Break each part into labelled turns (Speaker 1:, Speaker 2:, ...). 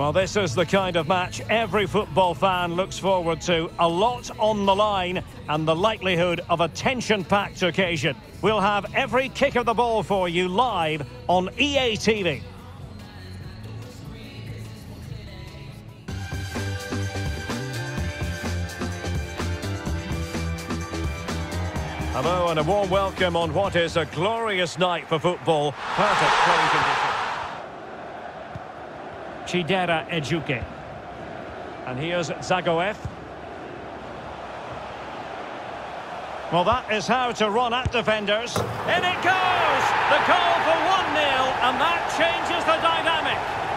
Speaker 1: Well, this is the kind of match every football fan looks forward to. A lot on the line and the likelihood of a tension-packed occasion. We'll have every kick of the ball for you live on EA TV. Hello and a warm welcome on what is a glorious night for football. Perfect playing conditions. Chidera Ejuke. And here's Dzagoev. Well, that is how to run at defenders. In it goes! The goal for 1-0, and that changes the dynamic.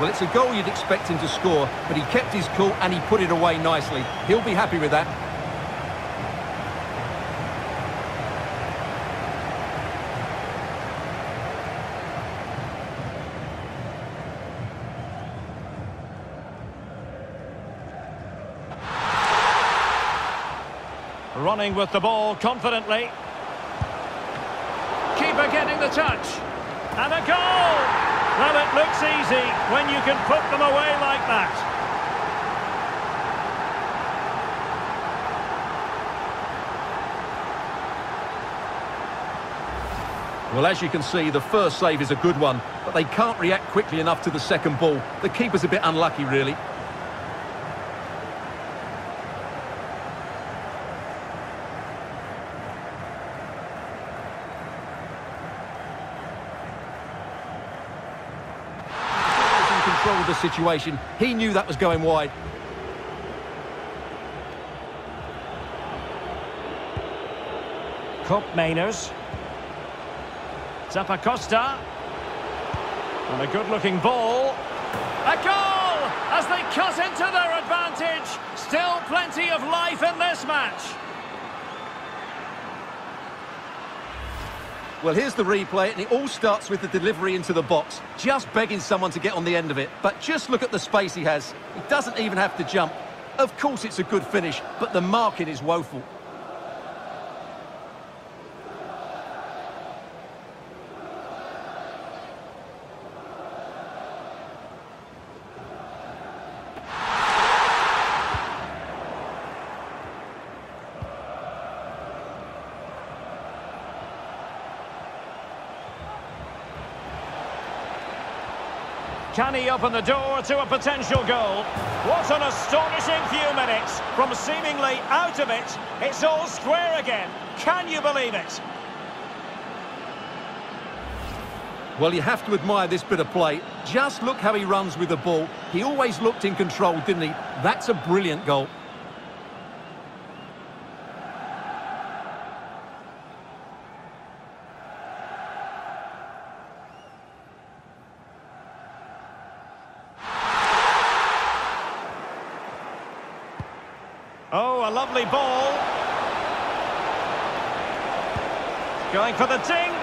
Speaker 2: Well, it's a goal you'd expect him to score, but he kept his cool and he put it away nicely. He'll be happy with that.
Speaker 1: Running with the ball confidently. Keeper getting the touch. And a goal! Well, it looks easy when you can put them away like that.
Speaker 2: Well, as you can see, the first save is a good one, but they can't react quickly enough to the second ball. The keeper's a bit unlucky, really. In control of the situation. He knew that was going wide.
Speaker 1: Cup Mainers. Zappacosta. And a good-looking ball. A goal! As they cut into their advantage. Still plenty of life in this match.
Speaker 2: Well, here's the replay, and it all starts with the delivery into the box. Just begging someone to get on the end of it. But just look at the space he has. He doesn't even have to jump. Of course it's a good finish, but the marking is woeful.
Speaker 1: Can he open the door to a potential goal? What an astonishing few minutes. From seemingly out of it, it's all square again. Can you believe it?
Speaker 2: Well, you have to admire this bit of play. Just look how he runs with the ball. He always looked in control, didn't he? That's a brilliant goal.
Speaker 1: Oh, a lovely ball. Going for the dink.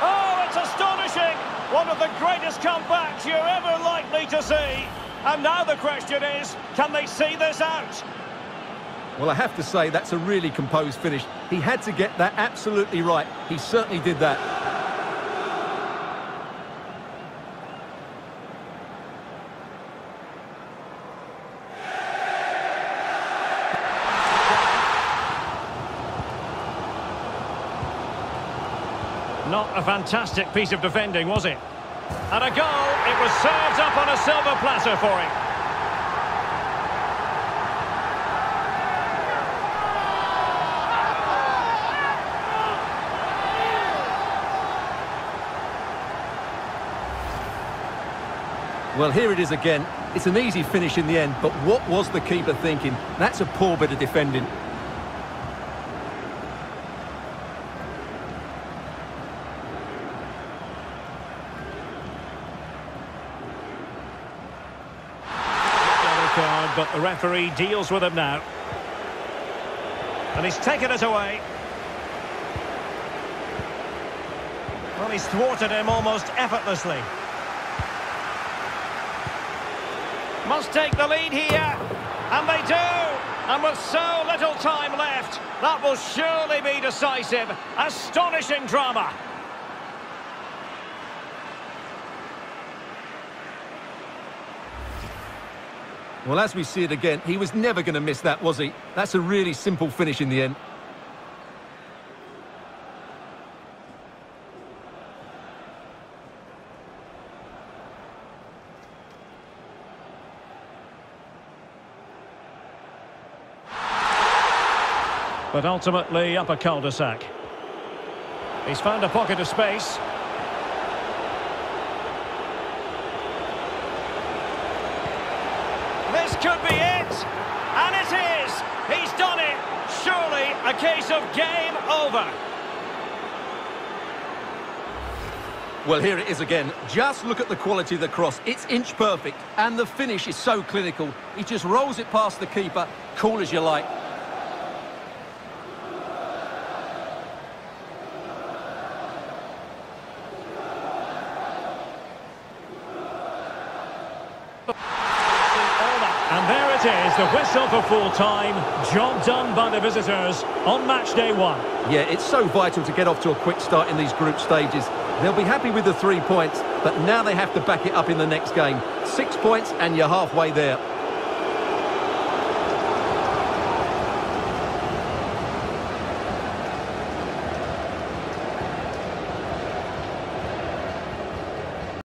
Speaker 1: Oh, it's astonishing. One of the greatest comebacks you're ever likely to see. And now the question is, can they see this out?
Speaker 2: Well, I have to say, that's a really composed finish. He had to get that absolutely right. He certainly did that.
Speaker 1: Not a fantastic piece of defending, was it? And a goal. It was served up on a silver platter for him.
Speaker 2: Well, here it is again. It's an easy finish in the end, but what was the keeper thinking? That's a poor bit of defending.
Speaker 1: But the referee deals with him now. And he's taken it away. Well, he's thwarted him almost effortlessly. Must take the lead here. And they do. And with so little time left, that will surely be decisive. Astonishing drama.
Speaker 2: Well, as we see it again, he was never going to miss that, was he? That's a really simple finish in the end.
Speaker 1: But ultimately up a cul-de-sac. He's found a pocket of space. Could be it! And it is! He's done it! Surely a case of game over.
Speaker 2: Well, here it is again. Just look at the quality of the cross. It's inch perfect, and the finish is so clinical. He just rolls it past the keeper, cool as you like.
Speaker 1: And there it is, the whistle for full time. Job done by the visitors on match day one.
Speaker 2: Yeah, it's so vital to get off to a quick start in these group stages. They'll be happy with the three points, but now they have to back it up in the next game. Six points and you're halfway there.